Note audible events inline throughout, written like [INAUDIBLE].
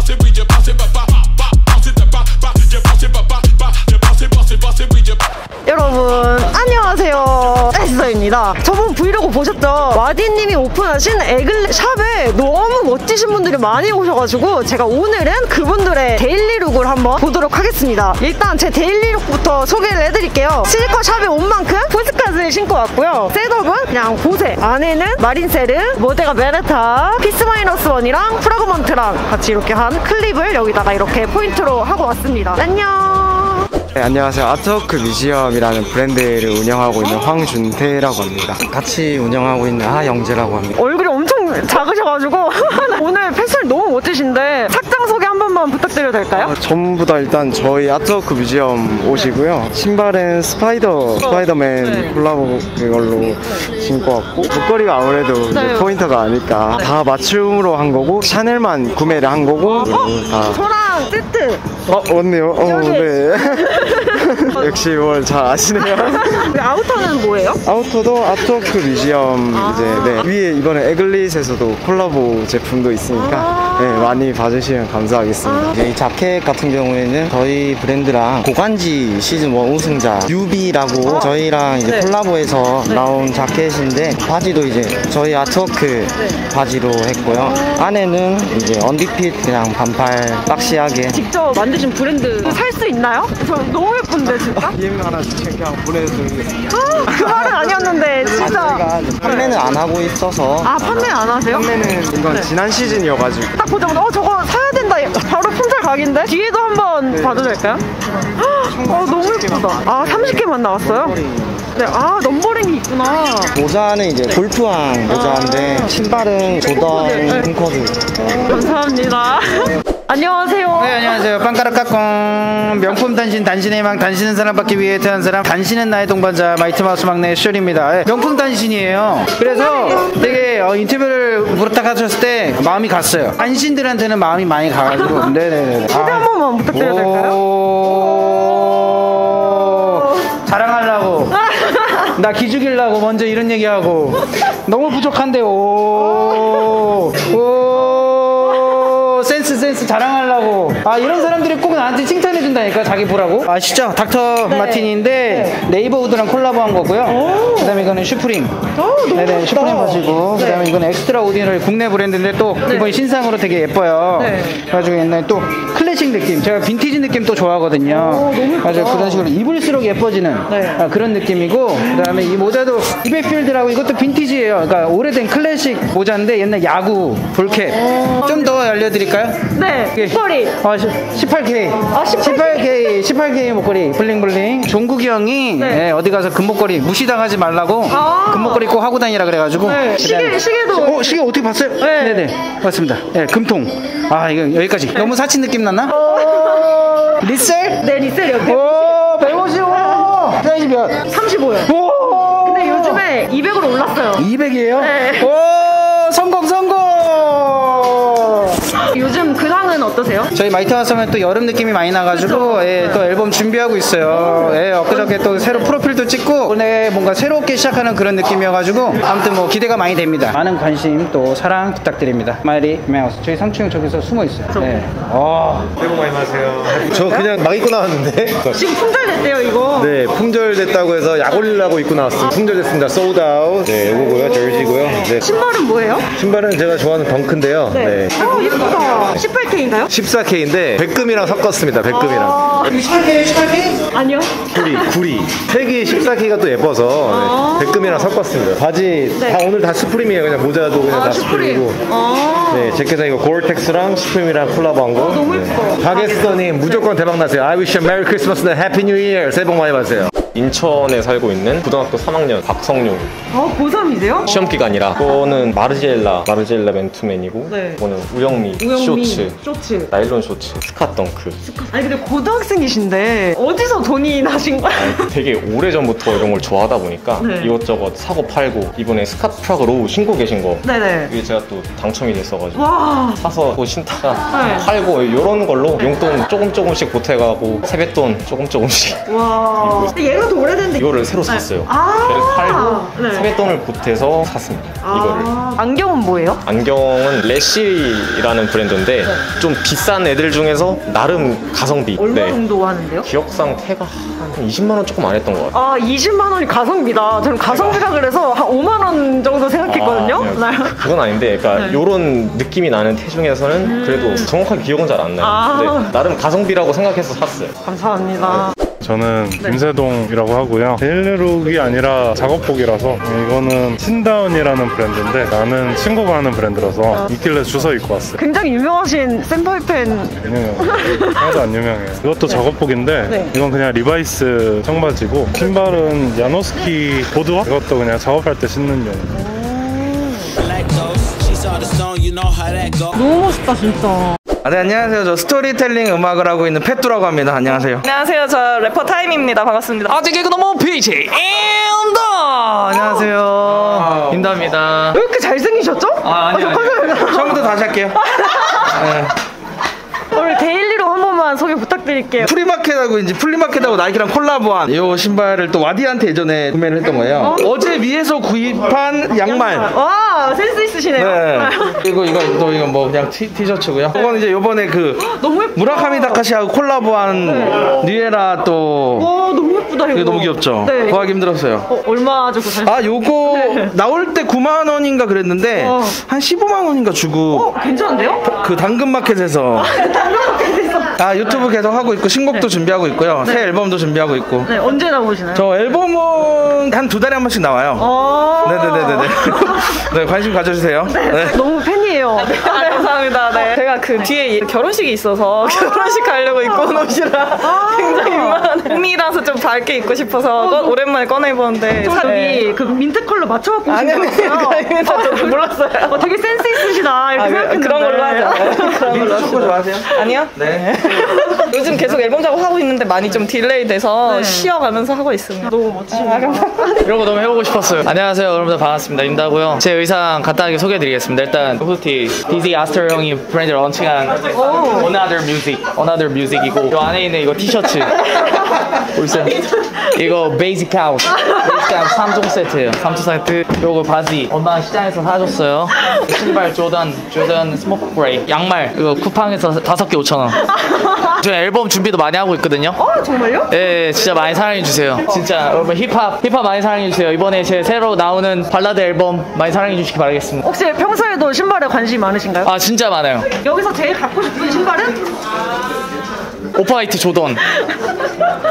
lost we reach 보셨죠? 와디님이 오픈하신 에글레 샵에 너무 멋지신 분들이 많이 오셔가지고 제가 오늘은 그분들의 데일리룩을 한번 보도록 하겠습니다. 일단 제 데일리룩부터 소개를 해드릴게요. 실컷 샵에 온 만큼 포스카즈를 신고 왔고요. 셋업은 그냥 보세. 안에는 마린세르, 모데가 베레타, 피스 마이너스 원이랑 프라그먼트랑 같이 이렇게 한 클립을 여기다가 이렇게 포인트로 하고 왔습니다. 안녕 네, 안녕하세요. 아트워크 뮤지엄이라는 브랜드를 운영하고 있는 황준태라고 합니다. 같이 운영하고 있는 하영재라고 합니다. 얼굴이 엄청 작으셔가지고 [LAUGHS] 오늘 패션이 너무 멋지신데 착장 소개 한 번만 부탁드려도 될까요? 어, 전부 다 일단 저희 아트워크 뮤지엄 옷이고요. 신발은 스파이더, 스파이더맨 네. 콜라보 그걸로 신고 왔고 목걸이가 아무래도 이제 네. 포인트가 되니까 다 맞춤으로 한 거고 샤넬만 구매를 한 거고 그리고 다 저랑 세트 어, 맞네요. 어, 여기. 네. [LAUGHS] 역시 뭘 잘 아시네요. [LAUGHS] 그 outer는 뭐예요? 아우터도 아트워크 뮤지엄 이제 네, 위에 이번에 에글릿에서도 콜라보 제품도 있으니까 네, 많이 봐주시면 감사하겠습니다. 이제 이 자켓 같은 경우에는 저희 브랜드랑 고간지 시즌 1 우승자 유비라고 저희랑 이제 네. 콜라보해서 나온 자켓인데 바지도 이제 저희 아트워크 바지로 했고요. 안에는 이제 언디핏 그냥 반팔 박시하게 직접 만드신 브랜드 살 수 있나요? 저 너무 예쁜데 진짜? DM 하나 그냥 보내드리겠습니다. 아, 그 말은 아니었는데 [LAUGHS] 진짜 판매는 안 하고 있어서 아 판매 안 하세요? 판매는 이건 지난 시즌이어가지고 딱 보자마자 어 저거 사야 된다. 바로 품절 각인데? 뒤에도 한번 봐도 될까요? 어 너무 예쁘다. 아 30개만 나왔어요? 네 아 numbering이 있구나. 모자는 이제 골프왕 모자인데 신발은 조던 콩코드. 감사합니다 안녕하세요 네, 안녕하세요. 빵가락깍꿍 명품 단신, 단신의 희망, 단신은 사랑받기 위해 태어난 사람, 단신은 나의 동반자, 마이티마우스 막내 쇼리입니다. 예, 명품 단신이에요. 그래서 되게 어, 인터뷰를 부탁하셨을 때 마음이 갔어요. 단신들한테는 마음이 많이 가가지고. [LAUGHS] 네네네. 소개 한 번만 부탁드려도 될까요? 오, 자랑하려고. [LAUGHS] 나 기죽이려고 먼저 이런 얘기하고. 너무 부족한데, 오. 오. 센스 자랑하려고. 아, 이런 사람들이 꼭 나한테 칭찬해 준다니까, 자기 보라고. 아시죠? 닥터 마틴인데, 네이버후드랑 콜라보한 거고요. 그 다음에 이거는 슈프림. 네네, 슈프림 바지고. 그 다음에 이건 엑스트라 오디너리 국내 브랜드인데 또, 이번 신상으로 되게 예뻐요. 네. 그래가지고 옛날 또 클래식 느낌. 제가 빈티지 느낌 또 좋아하거든요. 그래서 그런 식으로 입을수록 예뻐지는 네. 아, 그런 느낌이고, 그 다음에 이 모자도 이베필드라고 이것도 빈티지예요. 그러니까 오래된 클래식 모자인데 옛날 야구 볼캡. 좀 더 알려드릴까요? 네 이게- 목걸이 아, 18K. 아, 18K. 18K, 18K 목걸이, 블링블링. 종국이 형이 네. 예, 어디 가서 금목걸이 무시당하지 말라고 아. 금목걸이 꼭 하고 다니라 그래가지고. 네, 시계- 시계도- 어, 시계 어떻게 봤어요? 네. 네네. 맞습니다. 예, 금통. 아, 이거 여기까지. 너무 사친 느낌 났나? resell? 네 resell이요 오, 155! 사이즈 몇? 35요 오! 근데 요즘에 200으로 올랐어요 200이에요? 네. 오! 성공, 성공! 요즘 근황은 어떠세요? 저희 마이티 마우스는 또 여름 느낌이 많이 나가지고 예, 또 앨범 준비하고 있어요. 예, 엊그저께 또 새로 프로필도 찍고 오늘 뭔가 새롭게 시작하는 그런 느낌이어가지고 아무튼 뭐 기대가 많이 됩니다. 많은 관심 또 사랑 부탁드립니다. 마이티 마우스. 저희 상추 저기서 숨어 있어요. 예. 어. 저 그냥 막 입고 나왔는데? 지금 품절됐대요 이거. 네 품절 됐다고 해서 약 올리려고 입고 나왔습니다. 품절 됐습니다. 소드아웃 네 요거고요. 저지고요. 네. 신발은 뭐예요? 신발은 제가 좋아하는 덩크인데요. 네, 어 예쁘다 18K인가요? 14K인데 백금이랑 섞었습니다 백금이랑 아, 18K, 18K? 아니요 구리 구리 색이 14K가 또 예뻐서 네, 백금이랑 섞었습니다 바지 네. 다 오늘 다 슈프림이에요 그냥 모자도 그냥 아다 슈프림 슈프림이고 아 네, 재킷은 이거 고어텍스랑 슈프림이랑 콜라보한 거. 너무 예뻐. 하게스터님 무조건 대박 나세요. I wish you a Merry Christmas and Happy New Year. 새해 복 많이 받으세요. 인천에 살고 있는 고등학교 3학년 박성룡 어, 고3이세요? 시험 기간이라 이거는 마르지엘라 마르지엘라 맨투맨이고 네. 이거는 우영미, 우영미 쇼츠 쇼츠 나일론 쇼츠 스카 덩크 아니 근데 고등학생이신데 어디서 돈이 나신 거야? 되게 오래 전부터 이런 걸 좋아하다 보니까 네. 이것저것 사고 팔고 이번에 low 신고 계신 거 네네 이게 제가 또 당첨이 됐어가지고 와 사서 또 신다가 네. 팔고 이런 걸로 용돈 조금 조금씩 보태가고 세뱃돈 조금 조금씩 와. 근데 얘가 이 것도 오래됐는데. 이거를 새로 샀어요. 아. 걔를 팔고 네. 세뱃돈을 보태서 샀습니다. 이거를. 아, 안경은 뭐예요? 안경은 레시라는 브랜드인데 좀 비싼 애들 중에서 나름 가성비. 얼마 네. 정도 하는데요? 기억상 태가 한 20만 원 조금 안 했던 것 같아요. 아, 20만 원이 가성비다. 저는 가성비라 그래서 한 5만 원 정도 생각했거든요. 아, 네. 그건 아닌데, 그러니까 네. 이런 느낌이 나는 태 중에서는 그래도 정확하게 기억은 잘 안 나요. 아. 근데 나름 가성비라고 생각해서 샀어요. 감사합니다. 저는 김세동이라고 하고요. 데일리룩이 아니라 작업복이라서 이거는 신다운이라는 브랜드인데 나는 친구가 하는 브랜드라서 있길래 주워 입고 왔어요. 굉장히 유명하신 센파이팬 유명해요. 하나도 안 유명해요. 이것도 작업복인데 네. 이건 그냥 리바이스 청바지고 신발은 야노스키 보드와 이것도 그냥 작업할 때 신는 용. 너무 멋있다 진짜. 아, 네, 안녕하세요. 저 스토리텔링 음악을 하고 있는 페뚜라고 합니다. 안녕하세요. 안녕하세요. 저 래퍼 타임입니다. 반갑습니다. 아직 개그 너무 PJ 임다. 안녕하세요. 임다입니다. 왜 이렇게 잘생기셨죠? 아, 아니요. 저 아니요. 깜짝 처음부터 다시 할게요. 네. [LAUGHS] 오늘 번만 소개 부탁드릴게요. 프리마켓하고 이제 플리마켓하고 나이키랑 콜라보한 이 신발을 또 와디한테 예전에 구매를 했던 거예요. 어 제 위에서 구입한 양말. 와 센스 있으시네요. 네. 그리고 이거 또 이거 뭐 그냥 티, 티셔츠고요. 이건 이제 요번에 그 너무 예쁘다. 무라카미 다카시하고 콜라보한 뉴에라 또 와 너무 예쁘다 이거. 이거 너무 귀엽죠? 네. 구하기 힘들었어요. 어, 얼마 주고 사셨어요? 아 요거 나올 때 9만 원인가 그랬는데 어. 한 15만 원인가 주고 어, 괜찮은데요? 그 당근마켓에서 아 유튜브 계속 하고 있고 신곡도 준비하고 있고요. 새 앨범도 준비하고 있고. 네 언제 나오시나요? 저 앨범은 한 두 달에 한 번씩 나와요. 어. 네네네네네. [LAUGHS] 네 관심 가져주세요. 네. 너무 팬 이에요. 아, 감사합니다. 네. 제가 그 뒤에 결혼식이 있어서 결혼식 가려고 입고 온 옷이라 굉장히 민망한 봄이라서 좀 밝게 입고 싶어서 꺼- 오랜만에 꺼내봤는데 저 네. 저기 그 민트 컬러 맞춰갖고 아니, 오신 아니, 거였어요. 아닙니다. 저도 몰랐어요. 어, 되게 센스 있으시다 이렇게 아, 그- 생각했는데. 그런 걸로 하죠. 그런 걸로 하죠. 축구 좋아하세요? 아니요? 네 요즘 계속 앨범 작업하고 있는데 많이 좀 delay 돼서 네. 쉬어가면서 하고 있습니다. 너무 멋지시네요. [LAUGHS] 이런 거 너무 해보고 싶었어요. 안녕하세요, 여러분들 반갑습니다. 임다고요. 제 의상 간단하게 소개해드리겠습니다. 일단 후디 디지 아스터 형이 브랜드 런칭한 Another Music, Another Music이고 이 안에 있는 이거 티셔츠 보이세요? 이거 베이직 하우스, 베이직 하우스 3종 세트예요. 3종 세트. 요거 바지 엄마가 시장에서 사줬어요. 신발 조던, 조던 Smoke Grey, 양말 이거 쿠팡에서 5개 5천 원. 저 앨범 준비도 많이 하고 있거든요. 어 정말요? 네, 진짜 많이 사랑해 주세요. 진짜 여러분 힙합 힙합 많이 사랑해 주세요. 이번에 제 새로 나오는 발라드 앨범 많이 사랑해 주시기 바라겠습니다. 혹시 평소에도 신발에 관심이 많으신가요? 아 진짜 많아요. 여기서 제일 갖고 싶은 신발은? 오프화이트 조던.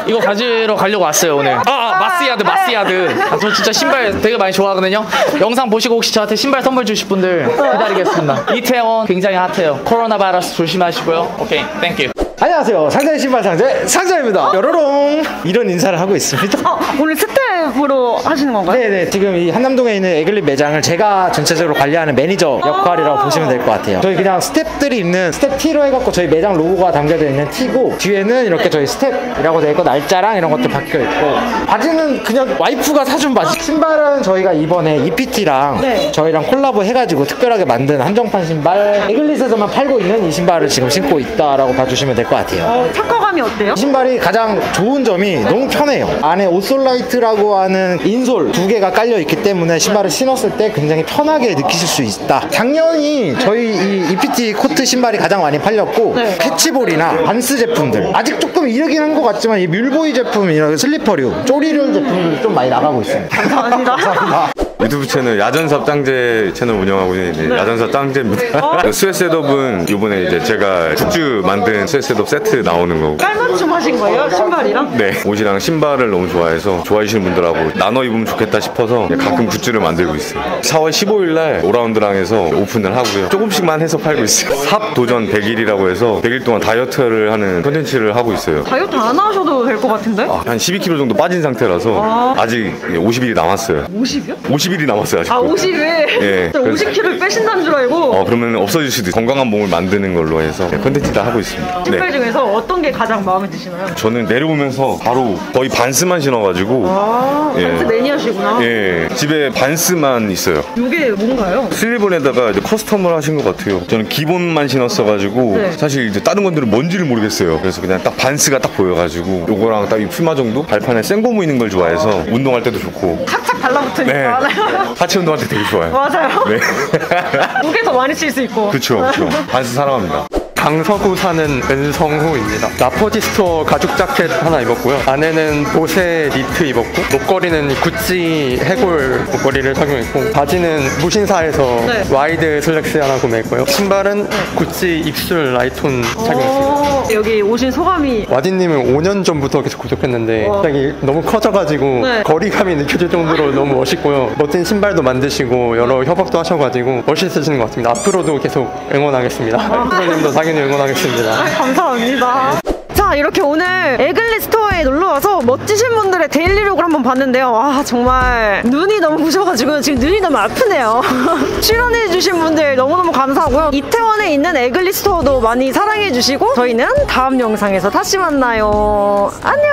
이거 가지러 가려고 왔어요 오늘. 아, 아 마스야드 마스야드. 아, 저 진짜 신발 되게 많이 좋아하거든요. 영상 보시고 혹시 저한테 신발 선물 주실 분들 기다리겠습니다. 이태원 굉장히 핫해요. 코로나 바이러스 조심하시고요. 오케이, thank you. 안녕하세요. 상자의 신발 상자의 상자입니다. 여로롱 이런 인사를 하고 있습니다. 어 오늘 스 텝으로 하시는 건가요? 네네 지금 이 한남동에 있는 에글릿 매장을 제가 전체적으로 관리하는 매니저 역할이라고 보시면 될 것 같아요 저희 그냥 스텝들이 입는 스텝 티로 해갖고 저희 매장 로고가 담겨져 있는 티고 뒤에는 이렇게 저희 스텝이라고 되어 있고 날짜랑 이런 것도 박혀 있고 바지는 그냥 와이프가 사준 바지 신발은 저희가 이번에 EPT랑 네. 저희랑 콜라보 해가지고 특별하게 만든 한정판 신발 에글릿에서만 팔고 있는 이 신발을 지금 신고 있다라고 봐주시면 될 것 같아요 어 착화감이 어때요? 이 신발이 가장 좋은 점이 너무 편해요. 안에 오솔라이트라고 하는 insole 두 개가 깔려 있기 때문에 신발을 신었을 때 굉장히 편하게 느끼실 수 있다. 작년이 저희 이 EPT 코트 신발이 가장 많이 팔렸고 네. 패치볼이나 반스 제품들 아직 조금 이르긴 한 것 같지만 이 뮬보이 제품이나 슬리퍼류, 쪼리류 제품들 좀 많이 나가고 있습니다. 감사합니다. 유튜브 채널 야전삽 짱제 채널 운영하고 있는 이제 야전삽 짱제입니다. [LAUGHS] 스웨셋업은 이번에 이제 제가 굿즈 만든 sweat setup 세트 나오는 거고. 깔맞춤 하신 거예요? 신발이랑? 네, 옷이랑 신발을 너무 좋아해서 좋아하시는 분들하고 나눠 입으면 좋겠다 싶어서 가끔 굿즈를 만들고 있어요. 4월 15일 날 오라운드랑에서 오픈을 하고요. 조금씩만 해서 팔고 있어요. 삽 도전 100일이라고 해서 100일 동안 다이어트를 하는 콘텐츠를 하고 있어요. 다이어트 안 하셔도 될 것 같은데? 한 12kg 정도 빠진 상태라서 아. 아직 50일이 남았어요. 50이요? 50일 50일이 남았어요 아직. 아 50일? 예, 저 그래서- 50kg 빼신다는 줄 알고 어 그러면 없어질 수도 있 건강한 몸을 만드는 걸로 해서 컨텐츠 다 하고 있습니다. 신발 네. 중에서 어떤 게 가장 마음에 드시나요? 저는 내려오면서 바로 거의 반스만 신어가지고 아 예. 반스 매니아시구나 예 집에 반스만 있어요. 이게 뭔가요? slip-on에다가 이제 custom을 하신 것 같아요. 저는 기본만 신었어가지고 네. 사실 이제 다른 건들은 뭔지를 모르겠어요. 그래서 그냥 딱 반스가 딱 보여가지고 요거랑 딱이 퓨마 정도 발판에 생고무 있는 걸 좋아해서 운동할 때도 좋고 착착 달라붙으니까 하체 운동할 때 되게 좋아요. 맞아요 네. [LAUGHS] 무게 더 많이 칠 수 있고 그렇죠, 그렇죠. 반스 사랑합니다. 강서구 사는 은성호입니다. 라포지 스토어 가죽 자켓 하나 입었고요. 안에는 보세 니트 입었고 목걸이는 구찌 해골 목걸이를 착용했고 바지는 무신사에서 네. 와이드 슬랙스 하나 구매했고요. 신발은 구찌 입술 라이톤 착용했습니다. 어, 여기 오신 소감이 와디님은 5년 전부터 계속 구독했는데 와. 갑자기 너무 커져가지고 네. 거리감이 느껴질 정도로 [LAUGHS] 너무 멋있고요. 멋진 신발도 만드시고 여러 협업도 하셔가지고 멋있으시는 것 같습니다. 앞으로도 계속 응원하겠습니다. [LAUGHS] 부장님도 당연 히 응원하겠습니다. 아, 감사합니다. 자 이렇게 오늘 에글리 스토어에 놀러와서 멋지신 분들의 daily look을 한번 봤는데요. 와 정말 눈이 너무 부셔가지고 지금 눈이 너무 아프네요. [LAUGHS] 출연해주신 분들 너무너무 감사하고요. 이태원에 있는 에글리 스토어도 많이 사랑해주시고 저희는 다음 영상에서 다시 만나요. 안녕